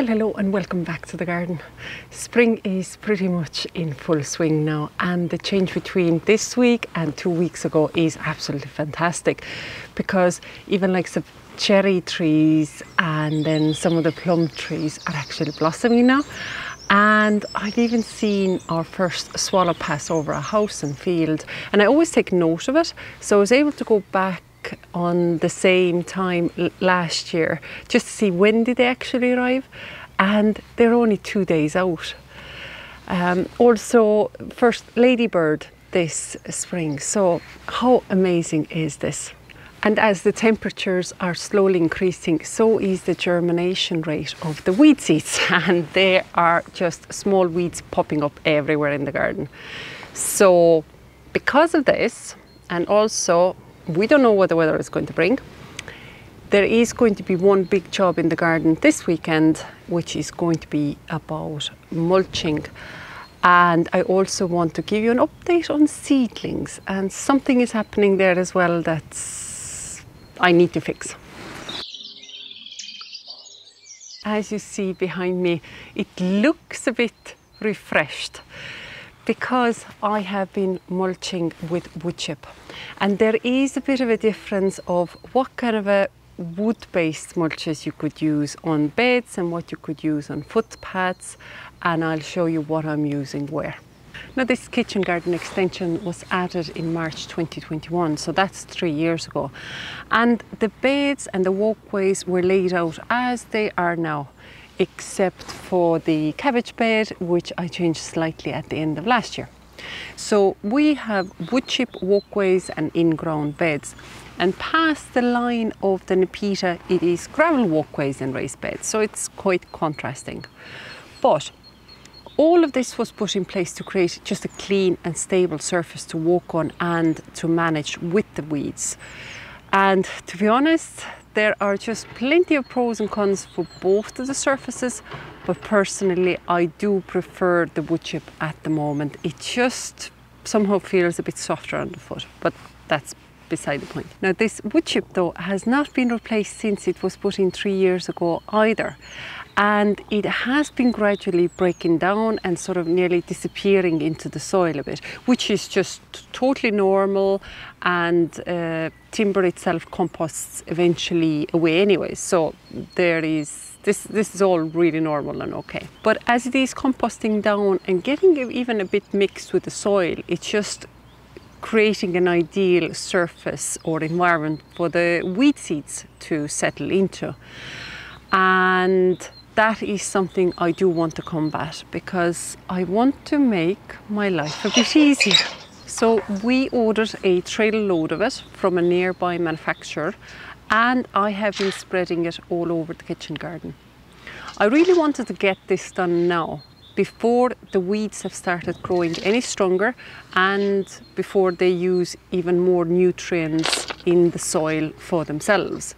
Well, hello and welcome back to the garden. Spring is pretty much in full swing now, and the change between this week and two weeks ago is absolutely fantastic because even like some cherry trees and then some of the plum trees are actually blossoming now. And I've even seen our first swallow pass over a house and field, and I always take note of it. So I was able to go back on the same time last year just to see when did they actually arrive and they're only two days out. Um, also first ladybird this spring so how amazing is this? And as the temperatures are slowly increasing, so is the germination rate of the weed seeds. And there are just small weeds popping up everywhere in the garden. So because of this, and also we don't know what the weather is going to bring. There is going to be one big job in the garden this weekend, which is going to be about mulching. And I also want to give you an update on seedlings and something is happening there as well that I need to fix. As you see behind me, it looks a bit refreshed because I have been mulching with wood chip. And there is a bit of a difference of what kind of a wood-based mulches you could use on beds and what you could use on footpaths and I'll show you what I'm using where. Now this kitchen garden extension was added in March 2021 so that's three years ago. And the beds and the walkways were laid out as they are now except for the cabbage bed, which I changed slightly at the end of last year. So we have wood chip walkways and in-ground beds. And past the line of the Nepeta, it is gravel walkways and raised beds. So it's quite contrasting. But all of this was put in place to create just a clean and stable surface to walk on and to manage with the weeds. And to be honest, there are just plenty of pros and cons for both of the surfaces, but personally I do prefer the wood chip at the moment. It just somehow feels a bit softer underfoot, but that's beside the point. Now this wood chip though has not been replaced since it was put in three years ago either and it has been gradually breaking down and sort of nearly disappearing into the soil a bit, which is just totally normal and uh, timber itself composts eventually away anyway. So there is this, this is all really normal and okay. But as it is composting down and getting even a bit mixed with the soil, it's just creating an ideal surface or environment for the weed seeds to settle into. And that is something I do want to combat because I want to make my life a bit easier. So we ordered a trailer load of it from a nearby manufacturer and I have been spreading it all over the kitchen garden. I really wanted to get this done now before the weeds have started growing any stronger and before they use even more nutrients in the soil for themselves.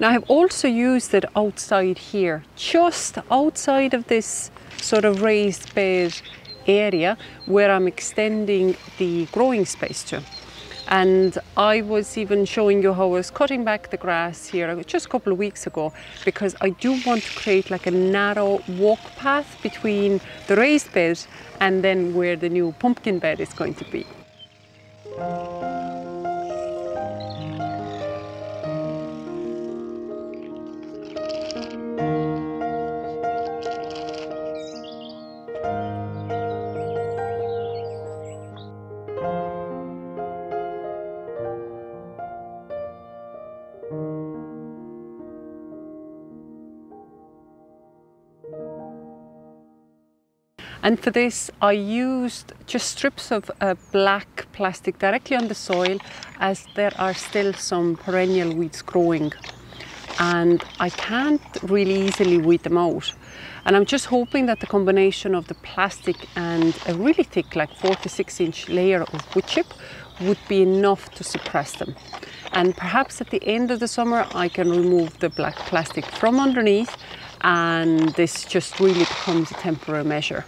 Now I've also used it outside here, just outside of this sort of raised bed area where I'm extending the growing space to. And I was even showing you how I was cutting back the grass here just a couple of weeks ago because I do want to create like a narrow walk path between the raised bed and then where the new pumpkin bed is going to be. And for this, I used just strips of uh, black plastic directly on the soil as there are still some perennial weeds growing. And I can't really easily weed them out. And I'm just hoping that the combination of the plastic and a really thick, like four to six inch layer of wood chip would be enough to suppress them. And perhaps at the end of the summer, I can remove the black plastic from underneath and this just really becomes a temporary measure.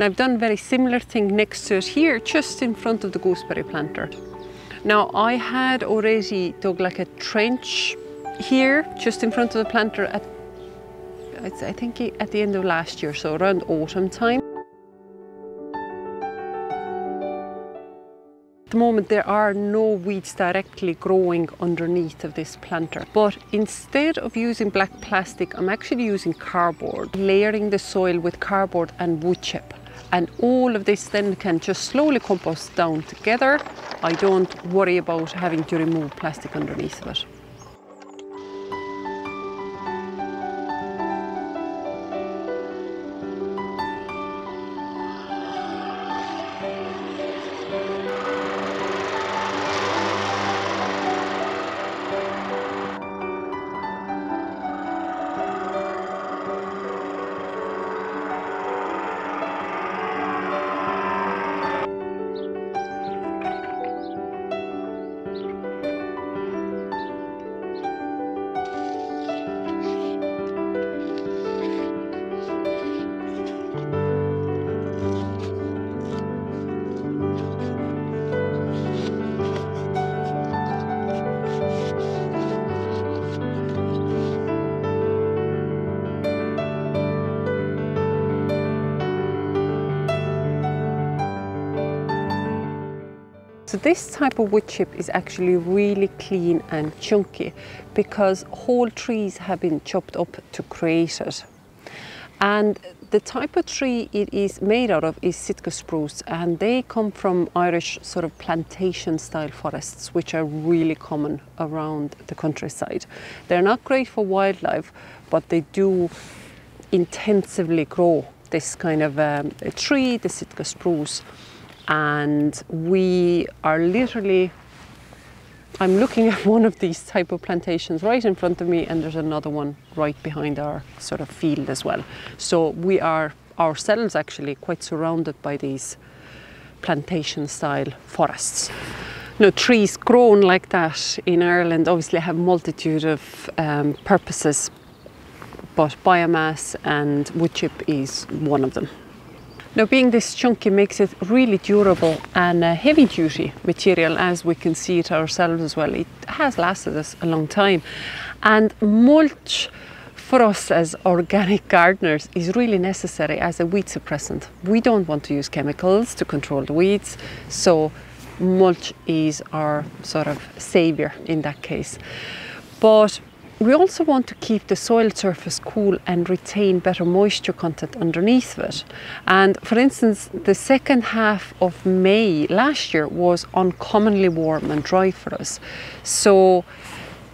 And I've done a very similar thing next to it here, just in front of the gooseberry planter. Now I had already dug like a trench here, just in front of the planter at, I think at the end of last year, so around autumn time. At the moment there are no weeds directly growing underneath of this planter but instead of using black plastic I'm actually using cardboard layering the soil with cardboard and wood chip and all of this then can just slowly compost down together. I don't worry about having to remove plastic underneath of it. So this type of wood chip is actually really clean and chunky because whole trees have been chopped up to create it. And the type of tree it is made out of is Sitka spruce and they come from Irish sort of plantation style forests which are really common around the countryside. They're not great for wildlife but they do intensively grow this kind of um, tree, the Sitka spruce and we are literally I'm looking at one of these type of plantations right in front of me and there's another one right behind our sort of field as well. So we are ourselves actually quite surrounded by these plantation style forests. Now trees grown like that in Ireland obviously have multitude of um, purposes but biomass and wood chip is one of them. Now being this chunky makes it really durable and a heavy duty material as we can see it ourselves as well. It has lasted us a long time and mulch for us as organic gardeners is really necessary as a weed suppressant. We don't want to use chemicals to control the weeds so mulch is our sort of savior in that case. But we also want to keep the soil surface cool and retain better moisture content underneath it. And for instance, the second half of May last year was uncommonly warm and dry for us. So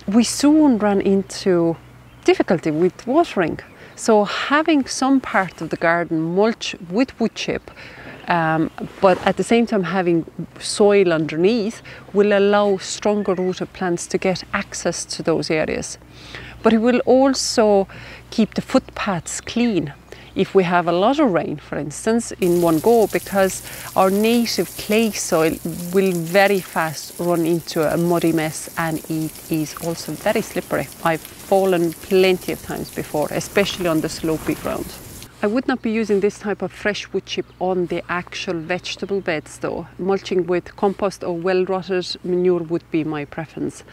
we soon ran into difficulty with watering. So having some part of the garden mulch with wood chip um, but at the same time having soil underneath will allow stronger rooted plants to get access to those areas. But it will also keep the footpaths clean if we have a lot of rain, for instance, in one go, because our native clay soil will very fast run into a muddy mess and it is also very slippery. I've fallen plenty of times before, especially on the slopy ground. I would not be using this type of fresh wood chip on the actual vegetable beds though. Mulching with compost or well-rotted manure would be my preference.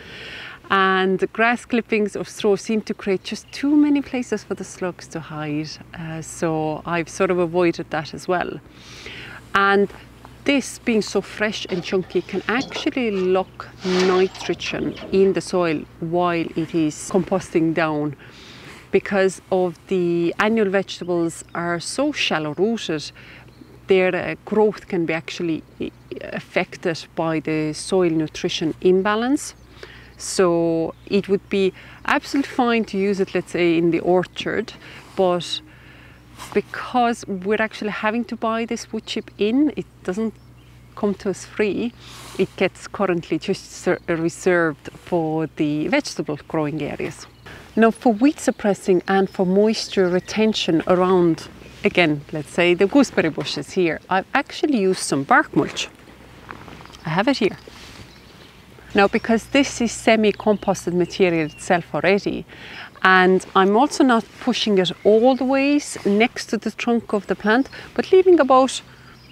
And grass clippings or straw seem to create just too many places for the slugs to hide. Uh, so I've sort of avoided that as well. And this being so fresh and chunky can actually lock nitrogen in the soil while it is composting down because of the annual vegetables are so shallow rooted their uh, growth can be actually uh, affected by the soil nutrition imbalance. So it would be absolutely fine to use it let's say in the orchard but because we're actually having to buy this wood chip in it doesn't come to us free. It gets currently just reserved for the vegetable growing areas now for weed suppressing and for moisture retention around, again, let's say the gooseberry bushes here, I've actually used some bark mulch. I have it here. Now because this is semi-composted material itself already, and I'm also not pushing it all the ways next to the trunk of the plant, but leaving about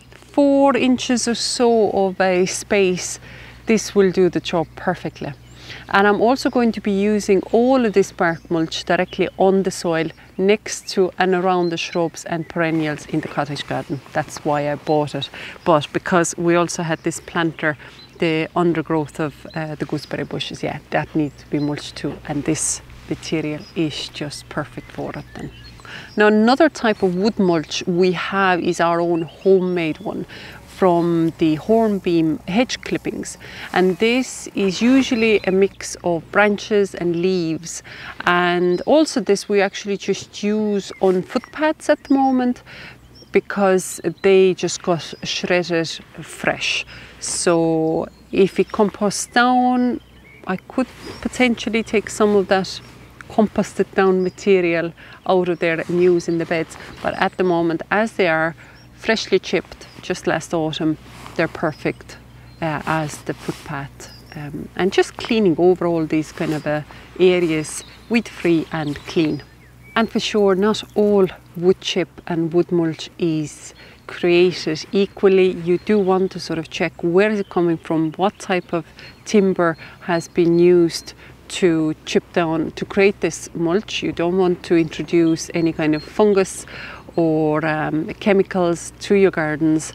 four inches or so of a space, this will do the job perfectly. And I'm also going to be using all of this bark mulch directly on the soil next to and around the shrubs and perennials in the cottage garden. That's why I bought it. But because we also had this planter, the undergrowth of uh, the gooseberry bushes, yeah, that needs to be mulched too. And this material is just perfect for it then. Now another type of wood mulch we have is our own homemade one from the hornbeam hedge clippings. And this is usually a mix of branches and leaves. And also this we actually just use on footpaths at the moment because they just got shredded fresh. So if it composts down I could potentially take some of that composted down material out of there and use in the beds. But at the moment as they are freshly chipped just last autumn. They're perfect uh, as the footpath um, and just cleaning over all these kind of uh, areas weed free and clean. And for sure, not all wood chip and wood mulch is created equally. You do want to sort of check where is it coming from, what type of timber has been used to chip down to create this mulch. You don't want to introduce any kind of fungus or um, chemicals to your gardens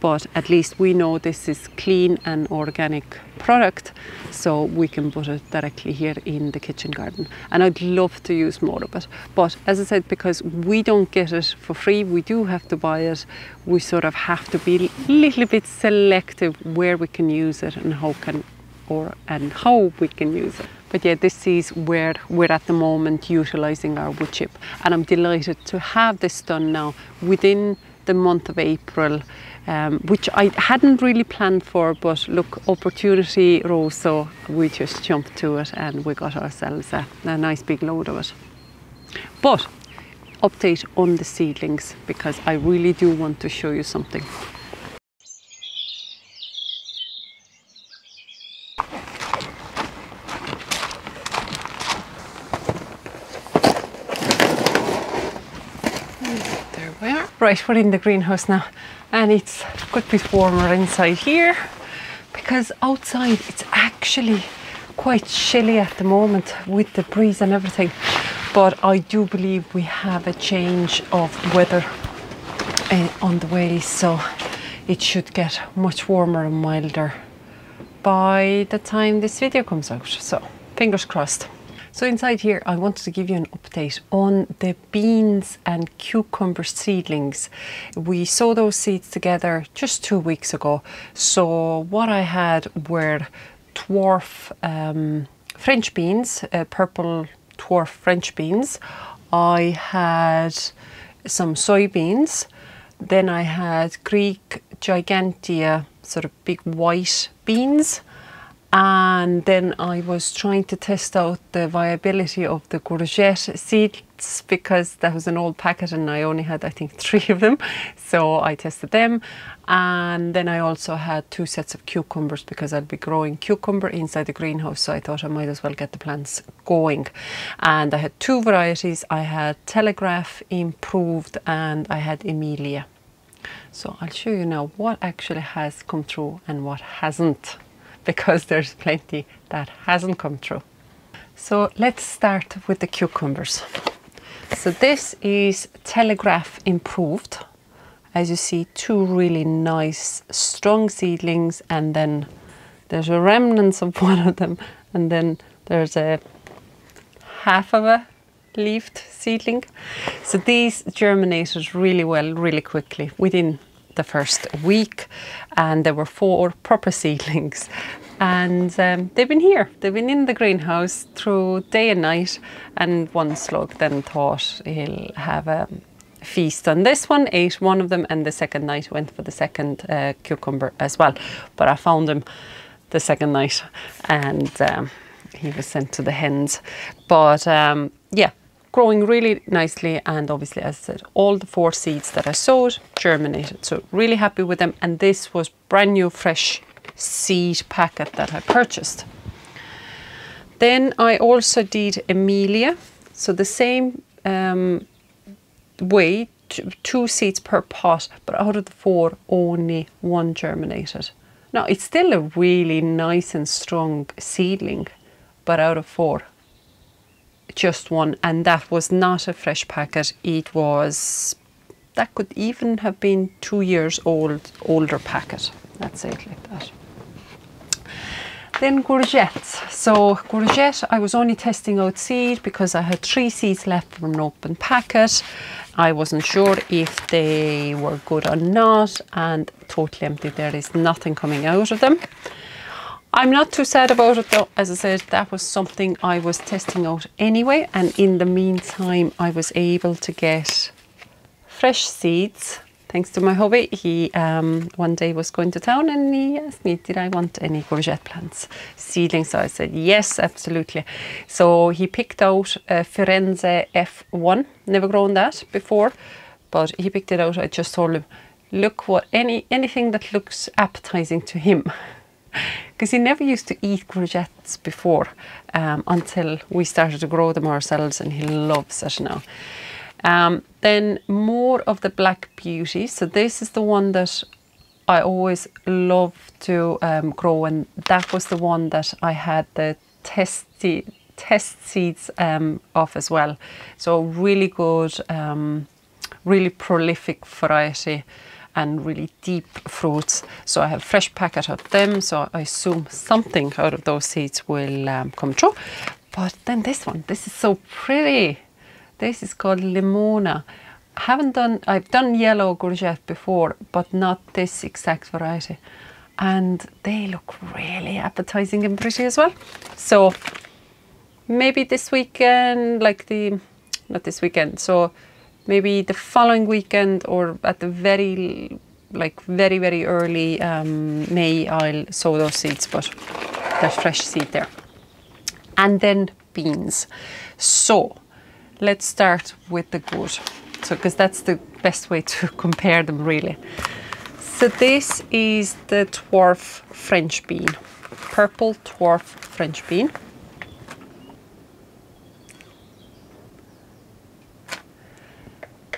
but at least we know this is clean and organic product so we can put it directly here in the kitchen garden. And I'd love to use more of it but as I said because we don't get it for free we do have to buy it we sort of have to be a little bit selective where we can use it and how can or and how we can use it but yeah, this is where we're at the moment utilising our wood chip. And I'm delighted to have this done now within the month of April, um, which I hadn't really planned for, but look, opportunity rose, so we just jumped to it and we got ourselves a, a nice big load of it. But update on the seedlings because I really do want to show you something. Right, we're in the greenhouse now and it's a bit warmer inside here because outside it's actually quite chilly at the moment with the breeze and everything. But I do believe we have a change of weather uh, on the way, so it should get much warmer and milder by the time this video comes out. So, fingers crossed. So inside here, I wanted to give you an update on the beans and cucumber seedlings. We sow those seeds together just two weeks ago. So what I had were dwarf um, French beans, uh, purple dwarf French beans. I had some soybeans. Then I had Greek gigantea, sort of big white beans and then I was trying to test out the viability of the courgette seeds because that was an old packet and I only had I think three of them. So I tested them. And then I also had two sets of cucumbers because I'd be growing cucumber inside the greenhouse. So I thought I might as well get the plants going. And I had two varieties. I had Telegraph improved and I had Emilia. So I'll show you now what actually has come through and what hasn't because there's plenty that hasn't come through. So let's start with the cucumbers. So this is Telegraph Improved. As you see, two really nice strong seedlings and then there's a remnants of one of them and then there's a half of a leafed seedling. So these germinated really well, really quickly within the first week and there were four proper seedlings. And um, they've been here. They've been in the greenhouse through day and night and one slug then thought he'll have a feast on this one ate one of them and the second night went for the second uh, cucumber as well. But i found him the second night and um, he was sent to the hens. But um, yeah growing really nicely and obviously as I said all the four seeds that I sowed germinated so really happy with them. And this was brand new fresh seed packet that I purchased. Then I also did Emilia. So the same um, way two seeds per pot but out of the four only one germinated. Now it's still a really nice and strong seedling but out of four just one, and that was not a fresh packet. It was that could even have been two years old, older packet. Let's say it like that. Then courgettes. So courgette, I was only testing out seed because I had three seeds left from an open packet. I wasn't sure if they were good or not and totally empty. There is nothing coming out of them. I'm not too sad about it though. As I said, that was something I was testing out anyway. And in the meantime, I was able to get fresh seeds. Thanks to my hubby, he um, one day was going to town and he asked me, did I want any courgette plants, seedlings? So I said, yes, absolutely. So he picked out a Firenze F1, never grown that before, but he picked it out. I just told him, look what any anything that looks appetizing to him because he never used to eat courgettes before um, until we started to grow them ourselves and he loves it now. Um, then more of the Black Beauty. So this is the one that I always love to um, grow and that was the one that I had the test, test seeds um, of as well. So really good, um, really prolific variety and really deep fruits. So I have fresh packet of them. So I assume something out of those seeds will um, come true. But then this one, this is so pretty. This is called Limona. I haven't done, I've done yellow courgette before, but not this exact variety. And they look really appetizing and pretty as well. So maybe this weekend, like the, not this weekend, so maybe the following weekend or at the very like very very early um, May I'll sow those seeds but there's fresh seed there. And then beans. So let's start with the good. So because that's the best way to compare them really. So this is the dwarf French bean. Purple dwarf French bean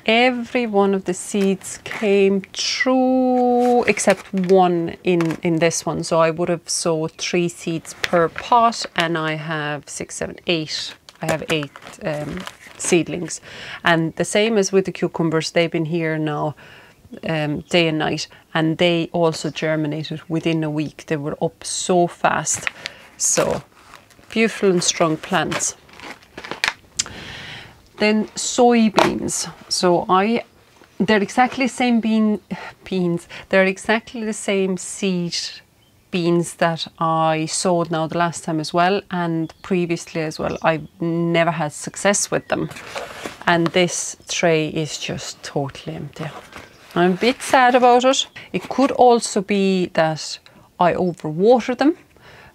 every one of the seeds came true except one in in this one. So I would have sowed three seeds per pot and I have six seven eight. I have eight um, seedlings. And the same as with the cucumbers they've been here now um, day and night. And they also germinated within a week. They were up so fast. So beautiful and strong plants Then soybeans. So I, they're exactly the same bean, beans. They're exactly the same seed beans that I sowed now the last time as well and previously as well. I've never had success with them. And this tray is just totally empty. I'm a bit sad about it. It could also be that I overwater them,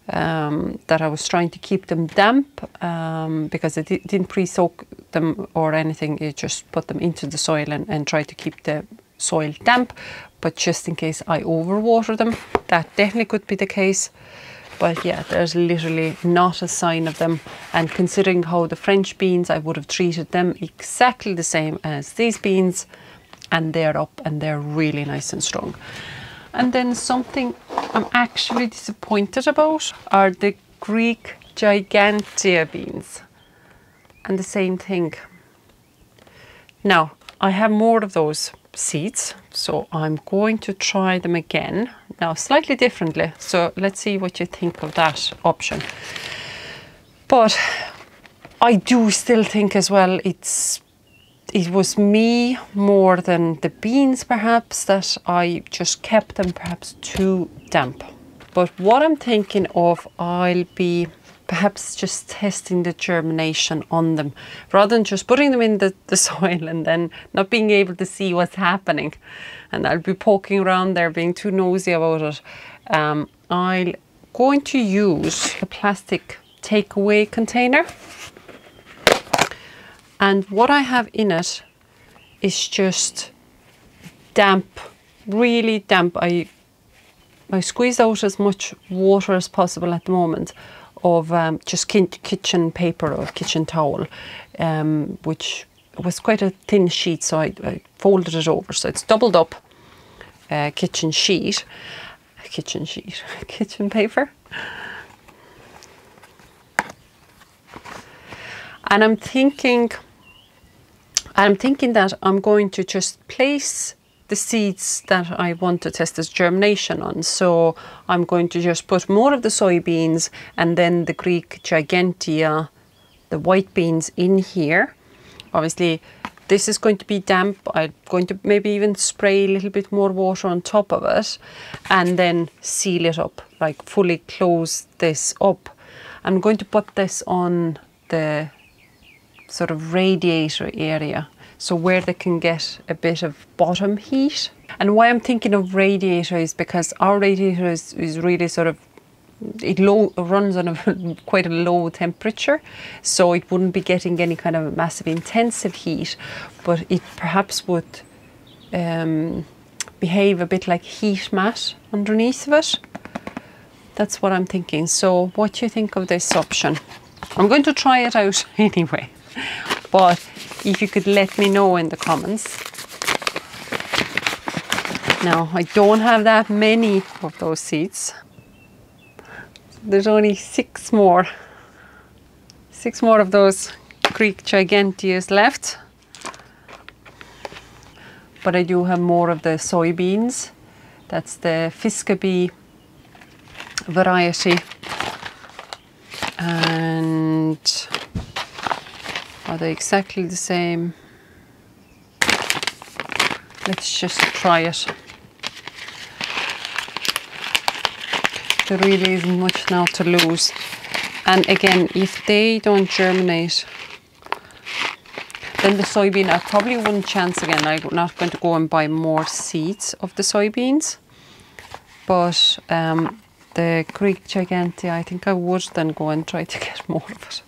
um, that I was trying to keep them damp um, because I didn't pre-soak them or anything. You just put them into the soil and, and try to keep the soil damp. But just in case I overwater them, that definitely could be the case. But yeah, there's literally not a sign of them. And considering how the French beans, I would have treated them exactly the same as these beans and they're up and they're really nice and strong. And then something I'm actually disappointed about are the Greek gigantea beans. And the same thing. Now, I have more of those seeds, so I'm going to try them again. Now, slightly differently, so let's see what you think of that option. But I do still think as well it's it was me more than the beans perhaps that I just kept them perhaps too damp. But what I'm thinking of, I'll be perhaps just testing the germination on them rather than just putting them in the, the soil and then not being able to see what's happening. And I'll be poking around there being too nosy about it. Um, I'm going to use a plastic takeaway container and what I have in it is just damp, really damp. I, I squeeze out as much water as possible at the moment of um, just kitchen paper or kitchen towel, um, which was quite a thin sheet, so I, I, folded it over. So it's doubled up uh, kitchen sheet, kitchen sheet, kitchen paper. And I'm thinking I'm thinking that I'm going to just place the seeds that I want to test as germination on. So I'm going to just put more of the soybeans and then the Greek gigantea, the white beans in here. Obviously, this is going to be damp. I'm going to maybe even spray a little bit more water on top of it and then seal it up, like fully close this up. I'm going to put this on the sort of radiator area so where they can get a bit of bottom heat. And why I'm thinking of radiator is because our radiator is, is really sort of it low runs on a quite a low temperature so it wouldn't be getting any kind of massive intensive heat but it perhaps would um, behave a bit like heat mat underneath of it. That's what I'm thinking. So what do you think of this option? I'm going to try it out anyway but if you could let me know in the comments. Now, I don't have that many of those seeds. There's only six more. Six more of those Greek giganteas left. But I do have more of the soybeans. That's the Fiskeby variety. And are they exactly the same? Let's just try it. There really isn't much now to lose. And again, if they don't germinate, then the soybean, I probably wouldn't chance again. I'm not going to go and buy more seeds of the soybeans. But um, the Greek Gigantea, I think I would then go and try to get more of it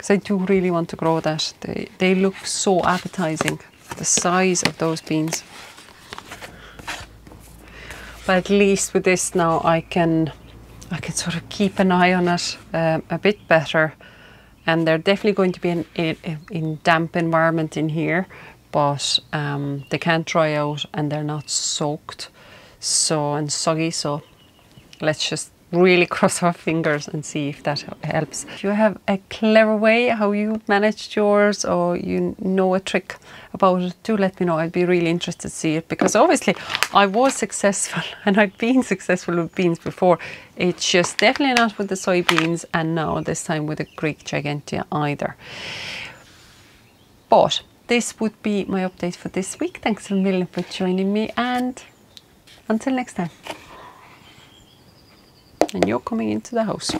because I do really want to grow that. They, they look so appetizing, the size of those beans. But at least with this now I can I can sort of keep an eye on it um, a bit better. And they're definitely going to be in, in, in damp environment in here, but um, they can't dry out and they're not soaked so and soggy. So let's just really cross our fingers and see if that helps. If you have a clever way how you managed yours or you know a trick about it, do let me know. I'd be really interested to see it because obviously I was successful and I've been successful with beans before. It's just definitely not with the soybeans and now this time with the Greek Gigantea either. But this would be my update for this week. Thanks a million for joining me and until next time and you're coming into the house.